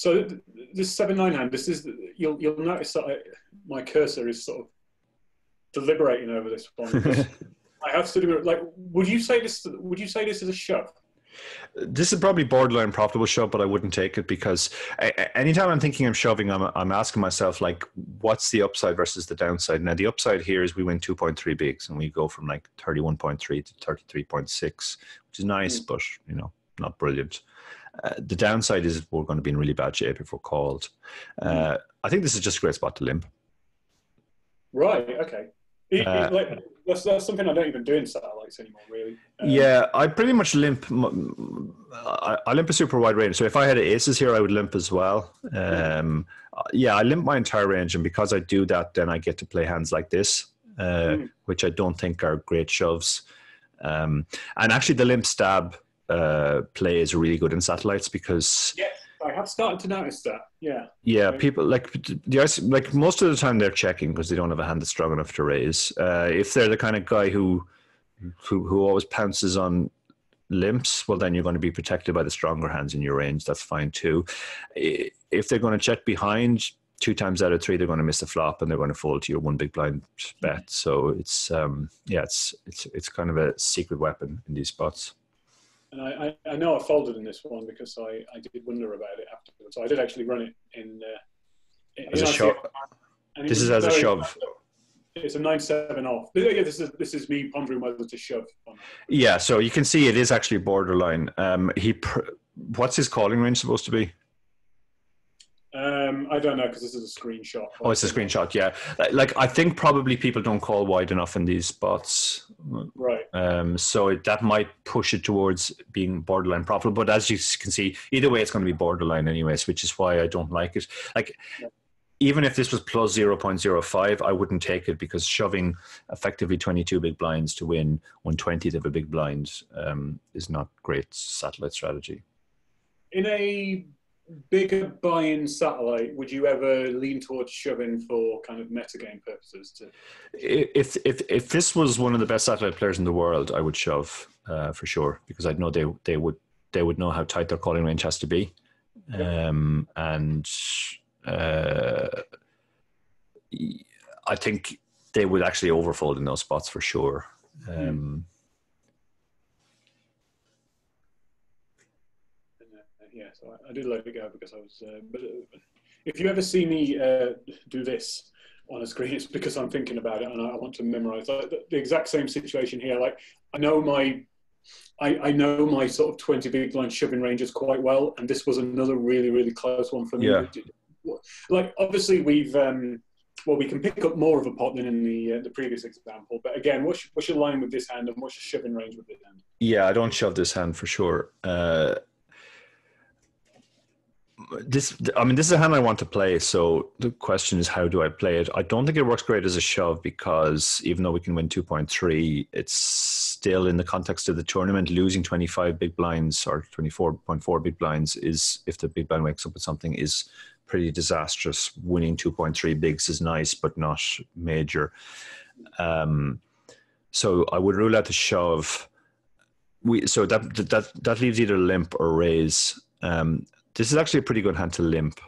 So this seven nine hand, this is you'll you'll notice that I, my cursor is sort of deliberating over this one. I have to do like. Would you say this? Would you say this is a shove? This is probably borderline profitable shove, but I wouldn't take it because a- anytime I'm thinking I'm shoving, I'm, I'm asking myself like, what's the upside versus the downside? Now the upside here is we win 2.3 bigs and we go from like 31.3 to 33.6, which is nice, Mm. but you know, not brilliant. Uh, the downside is we're going to be in really bad shape if we're called. Uh, I think this is just a great spot to limp. Right. Okay. It- it- Uh, like, that's, that's something I don't even do in satellites anymore, really. Um, Yeah, I pretty much limp. I limp a super wide range. So if I had aces here, I would limp as well. Um, yeah, I limp my entire range, and because I do that, then I get to play hands like this, uh, Mm. which I don't think are great shoves. Um, and actually, the limp stab uh, play is really good in satellites because Yes, I have started to notice that. Yeah. yeah, people like the ice. Like most of the time, they're checking because they don't have a hand that's strong enough to raise. Uh, if they're the kind of guy who, who who always pounces on limps, well, then you're going to be protected by the stronger hands in your range. That's fine too. If they're going to check behind, two times out of three, they're going to miss the flop and they're going to fold to your one big blind bet. So it's um yeah, it's it's it's kind of a secret weapon in these spots. And I, I, I know I folded in this one because I, I did wonder about it afterwards. So I did actually run it in. Uh, in As a shove. This is as a shove. It's a nine seven off. Yeah, this is this is me pondering whether to shove. Yeah, so you can see it is actually borderline. Um, he, pr- what's his calling range supposed to be? Um, I don't know because this is a screenshot. Oh, it's a screenshot. Yeah, like, I think probably people don't call wide enough in these spots, Right. um, so it, that might push it towards being borderline profitable. But as you can see, either way, it's going to be borderline anyways, which is why I don't like it. Like. Yeah. Even if this was plus 0.05, I wouldn't take it because shoving effectively 22 big blinds to win one twentieth of a big blind um, is not great satellite strategy. In a bigger buy-in satellite, would you ever lean towards shoving for kind of metagame purposes? To if if if this was one of the best satellite players in the world, I would shove uh, for sure because I'd know they they would they would know how tight their calling range has to be, um, and uh, I think they would actually overfold in those spots for sure. Um, uh, yeah, so I, I did let it go because I was. Uh, but uh, if you ever see me uh, do this on a screen, it's because I'm thinking about it and I want to memorize. Like, the, the exact same situation here. Like I know my. I, I know my sort of 20 big line shoving ranges quite well, and this was another really, really close one for me. Yeah. Like, obviously, we've um, well, we can pick up more of a pot than in the uh, the previous example. But again, what's what's your line with this hand, and what's your shoving range with this hand? Yeah, I don't shove this hand for sure. Uh, this, I mean, this is a hand I want to play. So the question is, how do I play it? I don't think it works great as a shove because even though we can win two point three, it's still in the context of the tournament. Losing twenty five big blinds or twenty four point four big blinds is, if the big blind wakes up with something, is pretty disastrous. Winning two point three bigs is nice, but not major. Um, so I would rule out the shove we so that that that leaves either limp or raise. Um, this is actually a pretty good hand to limp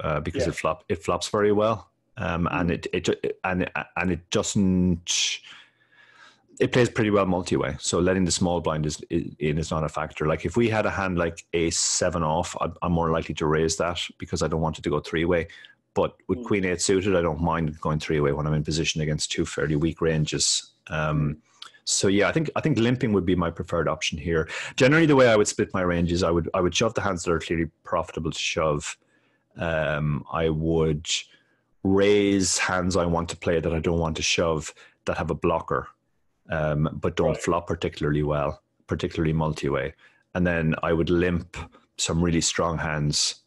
uh, because Yeah. it flop it flops very well, um, and it, it and and it doesn't. It plays pretty well multi-way, so letting the small blind is, is in is not a factor. Like if we had a hand like ace seven off, I'd, I'm more likely to raise that because I don't want it to go three-way. But with Mm. queen eight suited, I don't mind going three-way when I'm in position against two fairly weak ranges. Um, so yeah, I think I think limping would be my preferred option here. Generally, the way I would split my range is I would I would shove the hands that are clearly profitable to shove. Um, I would raise hands I want to play that I don't want to shove that have a blocker, um, but don't Right. flop particularly well, particularly multi-way. And then I would limp some really strong hands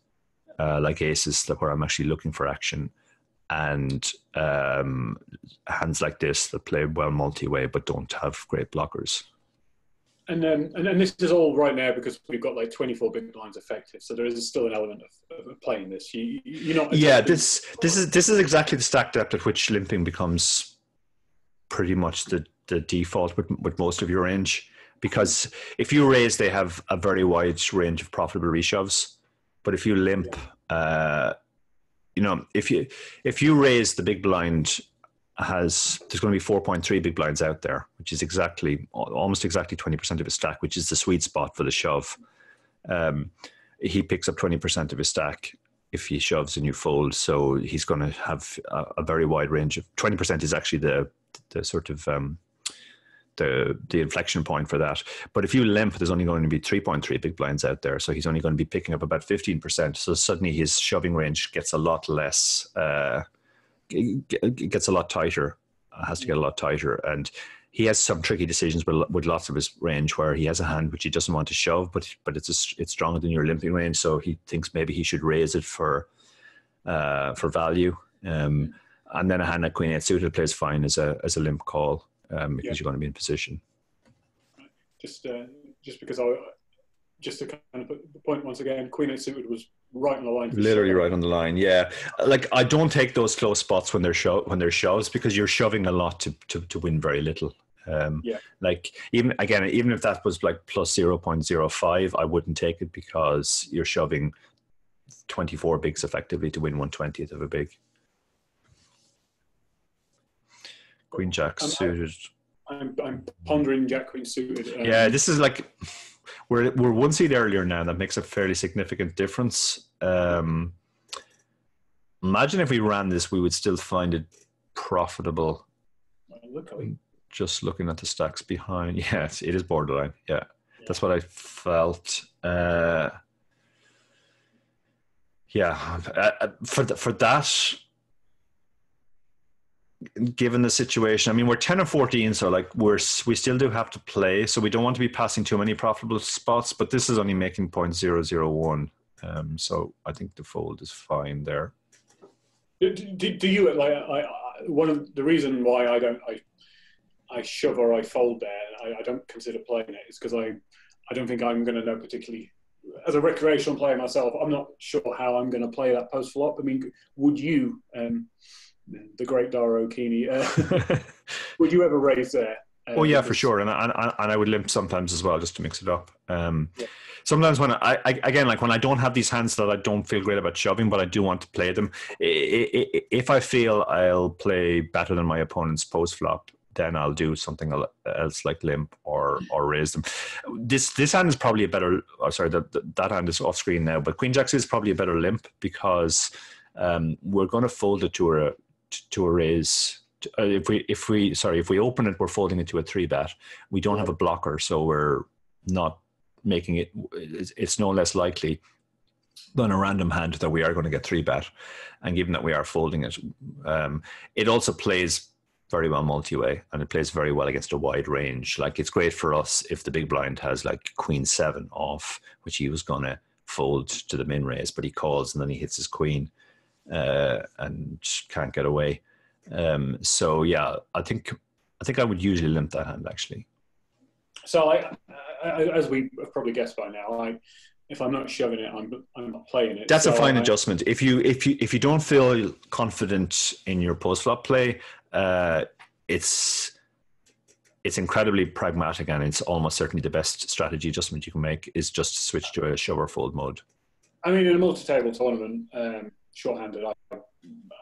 uh, like aces that where I'm actually looking for action and um, hands like this that play well multi-way but don't have great blockers. And then, and, and this is all right now because we've got like 24 big blinds effective, so there is still an element of, of playing this. You, you're not. Yeah, this this is this is exactly the stack depth at which limping becomes pretty much the, the default with, with most of your range. Because if you raise, they have a very wide range of profitable reshoves. But if you limp, uh, you know, if you if you raise the big blind has there's going to be 4.3 big blinds out there, which is exactly almost exactly 20% of his stack, which is the sweet spot for the shove. Um, he picks up 20% of his stack if he shoves and you fold. So he's going to have a, a very wide range of 20% is actually the the sort of um, the the inflection point for that. But if you limp, there's only going to be 3.3 big blinds out there, so he's only going to be picking up about 15%. So suddenly his shoving range gets a lot less. Uh, gets a lot tighter, has to get a lot tighter. And he has some tricky decisions with, with lots of his range where he has a hand which he doesn't want to shove, but but it's a, it's stronger than your limping range. So he thinks maybe he should raise it for uh, for value. Um, and then a hand like Queen Eight suited plays fine as a as a limp call um, because yeah. you're going to be in position. Just uh, just because I just to kind of put the point once again, Queen Eight suited was right on the line. Literally right on the line. Yeah, like I don't take those close spots when they're show when they're shoves because you're shoving a lot to to, to win very little. Um, yeah. Like even again, even if that was like plus zero point zero five, I wouldn't take it because you're shoving twenty four bigs effectively to win one twentieth of a big. Queen Jack suited. I'm, I'm pondering Jack Queen suited. Um, yeah, this is like we're we're one seed earlier now. That makes a fairly significant difference. Um, imagine if we ran this, we would still find it profitable. Look, just looking at the stacks behind, yes, it is borderline. Yeah, yeah. that's what I felt. Uh, yeah, uh, for the, for that given the situation, I mean, we're 10 or 14, so like we're, we still do have to play. So we don't want to be passing too many profitable spots, but this is only making 0.001. Um, so I think the fold is fine there. Do, do, do you, like, I, I, one of the reason why I don't, I, I shove or I fold there, I, I don't consider playing it is because I, I don't think I'm going to know particularly as a recreational player myself, I'm not sure how I'm going to play that post flop. I mean, would you, um, the great Dara O'Kearney. Uh, would you ever raise there? Uh, oh yeah, for sure, and I, and I would limp sometimes as well, just to mix it up. Um, yeah. Sometimes when I, I, again like when I don't have these hands that I don't feel great about shoving, but I do want to play them. If I feel I'll play better than my opponent's post flop, then I'll do something else like limp or or raise them. This this hand is probably a better. Oh, sorry, that that hand is off screen now, but Queen Jacks is probably a better limp because um, we're going to fold it to a to raise. Uh, if we if we sorry if we open it, we're folding it to a three bet. We don't have a blocker, so we're not making it. It's no less likely than a random hand that we are going to get three bet. And given that we are folding it, um, it also plays very well multi-way and it plays very well against a wide range. Like it's great for us if the big blind has like queen seven off, which he was gonna fold to the min raise, but he calls and then he hits his queen uh, and can't get away. Um, so yeah, I think I think I would usually limp that hand actually. So I, I as we have probably guessed by now, I if I'm not shoving it, I'm I'm not playing it. That's so a fine I, adjustment. If you if you if you don't feel confident in your post flop play, uh, it's it's incredibly pragmatic and it's almost certainly the best strategy adjustment you can make is just switch to a shove or fold mode. I mean, in a multi-table tournament, um, short-handed. I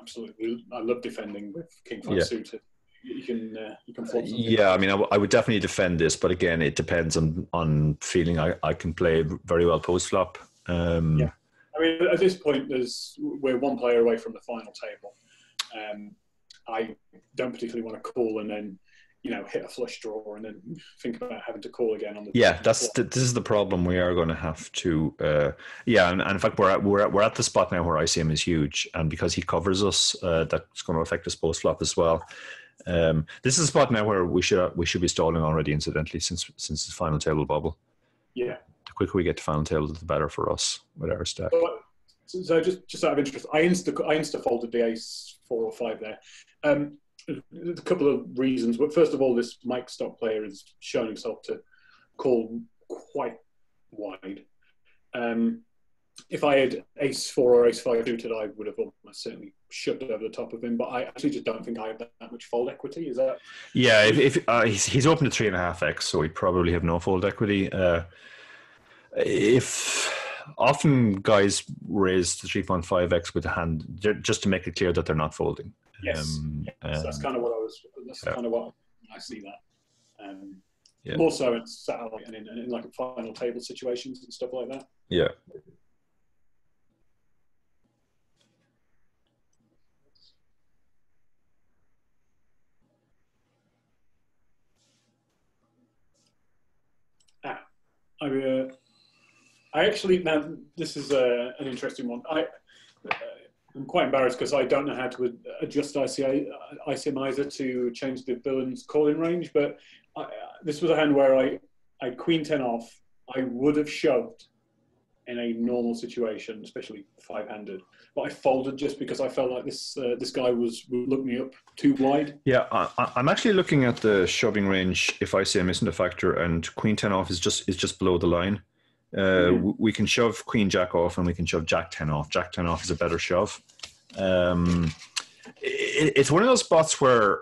absolutely I love defending with king five yeah. suited. You can uh, you can. Yeah, I mean, I, w- I would definitely defend this, but again, it depends on on feeling. I, I can play very well post flop. Um, yeah, I mean, at this point, there's we're one player away from the final table. Um, I don't particularly want to call and then you know hit a flush draw and then think about having to call again on the yeah that's the, this is the problem we are going to have to uh, yeah and, and, in fact we're at, we're at, we're at the spot now where ICM is huge and because he covers us uh, that's going to affect us post flop as well. Um, this is a spot now where we should we should be stalling already incidentally since since the final table bubble. Yeah. The quicker we get to final table the better for us with our stack. So, so just just out of interest I insta I insta folded the ace four or five there. Um, a couple of reasons. But first of all, this Mike Stock player has shown himself to call quite wide. Um, if I had ace four or ace five suited, I would have almost certainly shoved over the top of him. But I actually just don't think I have that, much fold equity. Is that? Yeah, if, if uh, he's, he's open to three and a half x, so we probably have no fold equity. Uh, if often guys raise the 3.5x with a hand just to make it clear that they're not folding. Yes, um, that's um, kind of what I was. That's yeah. kind of what I see that. Um, yeah. More so in satellite and in, in like a final table situations and stuff like that. Yeah. I, uh, I actually now this is uh, an interesting one. I uh, I'm quite embarrassed because I don't know how to adjust ICA, ICMizer to change the villain's calling range. But I, this was a hand where I I queen ten off. I would have shoved in a normal situation, especially five handed. But I folded just because I felt like this uh, this guy was looking me up too wide. Yeah, I, am actually looking at the shoving range. If ICM isn't a factor, and Queen ten off is just is just below the line. Uh, mm-hmm. We can shove Queen Jack off, and we can shove Jack ten off. Jack ten off is a better shove. Um, it, it's one of those spots where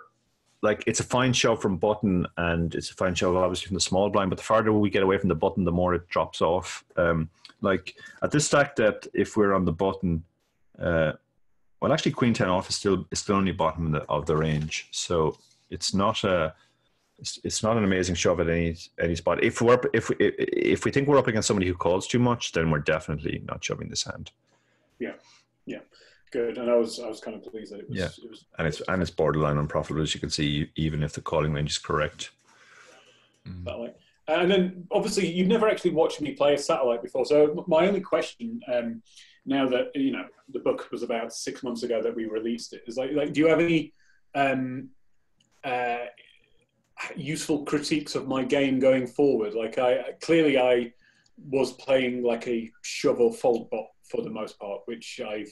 like it's a fine shove from button and it's a fine shove obviously from the small blind but the farther we get away from the button the more it drops off um, like at this stack depth if we're on the button uh, well, actually, queen ten off is still is still only bottom of the, of the range, so it's not a it's, it's not an amazing shove at any any spot. If we're if we, if we think we're up against somebody who calls too much, then we're definitely not shoving this hand. Yeah, yeah, good. And I was I was kind of pleased that it was. Yeah, it was, and it's and it's borderline unprofitable as you can see, even if the calling range is correct. Mm. That way. And then obviously you've never actually watched me play a satellite before, so my only question. Um, now that you know the book was about six months ago that we released it is like like do you have any um, uh, useful critiques of my game going forward. Like i clearly i was playing like a shovel fold bot for the most part which i've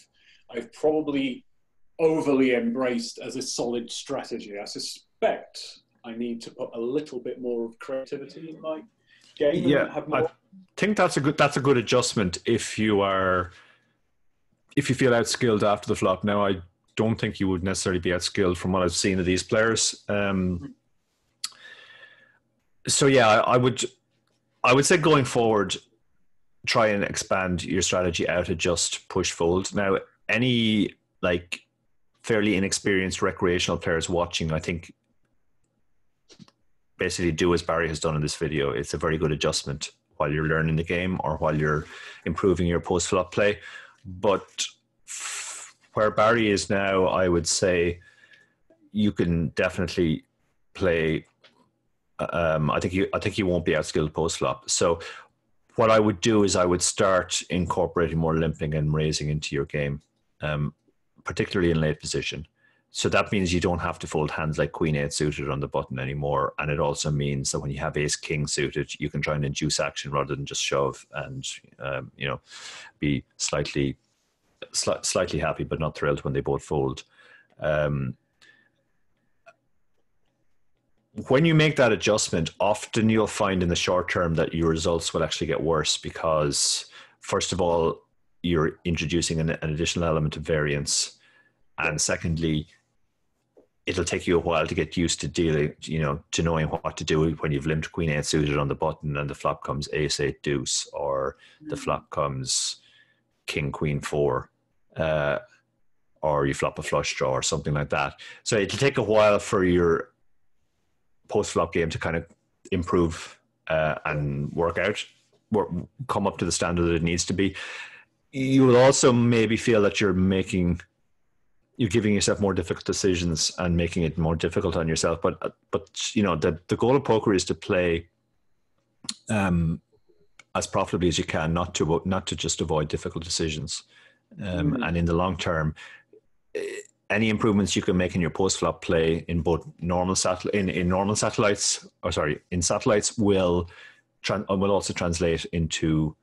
i've probably overly embraced as a solid strategy. I suspect i need to put a little bit more of creativity in my game yeah i think that's a good that's a good adjustment if you are if you feel outskilled after the flop, now I don't think you would necessarily be outskilled from what I've seen of these players. Um, so yeah, I, would, I would say going forward, try and expand your strategy out to just push fold. Now, any like fairly inexperienced recreational players watching, I think basically do as Barry has done in this video. It's a very good adjustment while you're learning the game or while you're improving your post flop play. But where Barry is now, I would say you can definitely play. Um, I think you. I think you won't be outskilled post flop. So what I would do is I would start incorporating more limping and raising into your game, um, particularly in late position. So that means you don't have to fold hands like Queen Eight suited on the button anymore, and it also means that when you have Ace King suited, you can try and induce action rather than just shove and um, you know be slightly sli- slightly happy but not thrilled when they both fold. Um, when you make that adjustment, often you'll find in the short term that your results will actually get worse because, first of all, you're introducing an, an additional element of variance, and secondly, it'll take you a while to get used to dealing, you know, to knowing what to do when you've limped queen eight suited on the button and the flop comes ace eight deuce or the mm. flop comes king queen four, uh, or you flop a flush draw or something like that. So it'll take a while for your post flop game to kind of improve uh, and work out, work, come up to the standard that it needs to be. You will also maybe feel that you're making you're giving yourself more difficult decisions and making it more difficult on yourself. But but you know the the goal of poker is to play um, as profitably as you can, not to not to just avoid difficult decisions. Um, mm. And in the long term, any improvements you can make in your post flop play in both normal satellite in, in normal satellites or sorry in satellites will will also translate into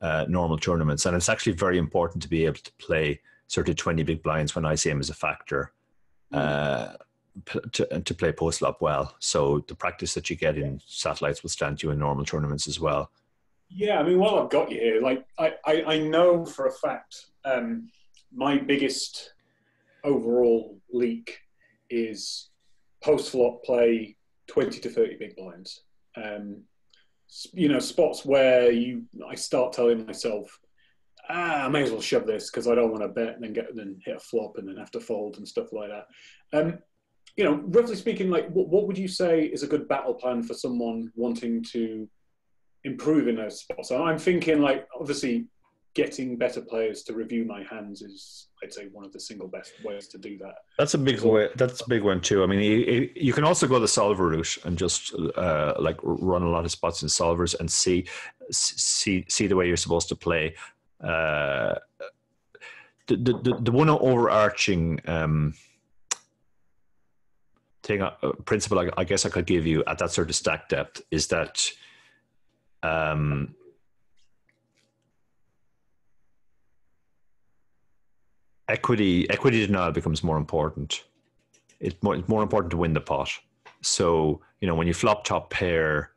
uh, normal tournaments. And it's actually very important to be able to play sort of 20 big blinds when ICM is a factor mm. uh, to, to play post flop well. So the practice that you get in satellites will stand you in normal tournaments as well. Yeah, I mean, while I've got you here, like I, I, I know for a fact um, my biggest overall leak is post flop play 20 to 30 big blinds. Um, you know spots where you I start telling myself, ah, I may as well shove this because I don't want to bet and then get then hit a flop and then have to fold and stuff like that. Um, you know, roughly speaking, like what, what would you say is a good battle plan for someone wanting to improve in those spots? I'm thinking like obviously getting better players to review my hands is I'd say one of the single best ways to do that. That's a big way. That's a big one too. I mean, you, you can also go the solver route and just uh, like run a lot of spots in solvers and see see see the way you're supposed to play. Uh, the, the the one overarching um, thing, uh, principle I, I, guess I could give you at that sort of stack depth is that um, equity equity denial becomes more important. It's more, it's more important to win the pot. So you know when you flop top pair,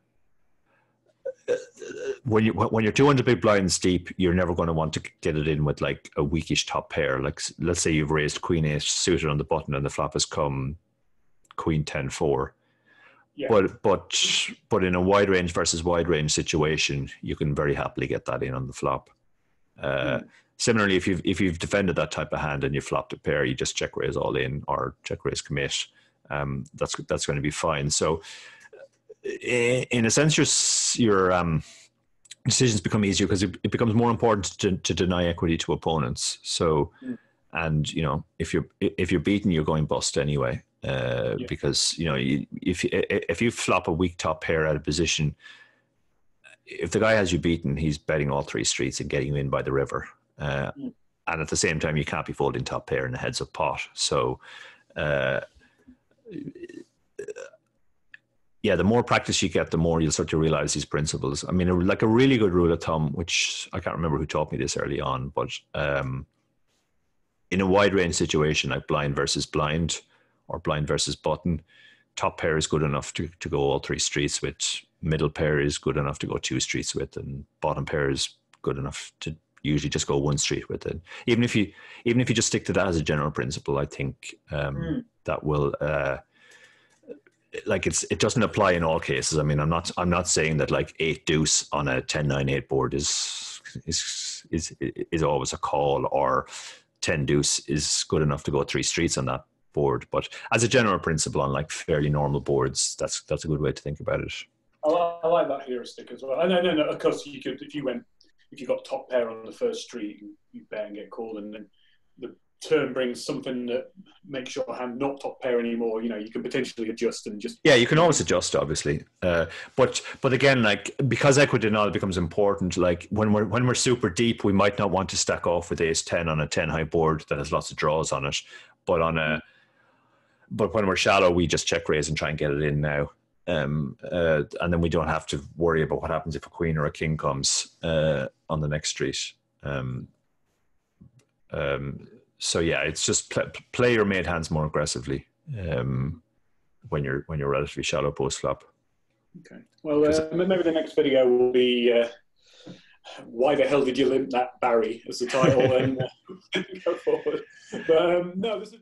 when you when you're 200 big blinds deep, you're never going to want to get it in with like a weakish top pair. Like let's say you've raised queen eight suited on the button and the flop has come queen 10 4. Yeah. But but but in a wide range versus wide range situation, you can very happily get that in on the flop. Uh, mm. Similarly, if you've if you've defended that type of hand and you flopped a pair, you just check raise all in or check raise commit. Um, that's that's going to be fine. So, in a sense, your your um, decisions become easier because it, it, becomes more important to, to deny equity to opponents. So, mm. and you know, if you're if you're beaten, you're going bust anyway. Uh, yeah. Because you know, if if you flop a weak top pair out of position, if the guy has you beaten, he's betting all three streets and getting you in by the river. Uh, mm. And at the same time, you can't be folding top pair in the heads up pot. So, uh, yeah, the more practice you get, the more you'll start to realize these principles. I mean, like a really good rule of thumb, which I can't remember who taught me this early on, but um, in a wide range situation like blind versus blind or blind versus button, top pair is good enough to, to go all three streets with, middle pair is good enough to go two streets with, and bottom pair is good enough to usually just go one street with it. Even if you even if you just stick to that as a general principle, I think um, mm. that will. Uh, like it's it doesn't apply in all cases. I mean, I'm not I'm not saying that like eight deuce on a 10 9 8 board is is is is always a call or 10 deuce is good enough to go three streets on that board. But as a general principle on like fairly normal boards, that's that's a good way to think about it. I like that heuristic as well. No, no, no. Of course, you could if you went if you got top pair on the first street, you, you bet and get called, and then the turn brings something that makes your hand not top pair anymore. You know, you can potentially adjust and just yeah, you can always adjust, obviously. Uh, but but again, like because equity now becomes important. Like when we're when we're super deep, we might not want to stack off with ace ten on a ten high board that has lots of draws on it, but on a but when we're shallow, we just check raise and try and get it in now um, uh, and then we don't have to worry about what happens if a queen or a king comes uh, on the next street. Um, um, so yeah, it's just play, play your made hands more aggressively um, when you're when you're relatively shallow post flop. Okay. Well, uh, maybe the next video will be uh, why the hell did you limp that Barry as the title and uh, go forward. But um, no, this is.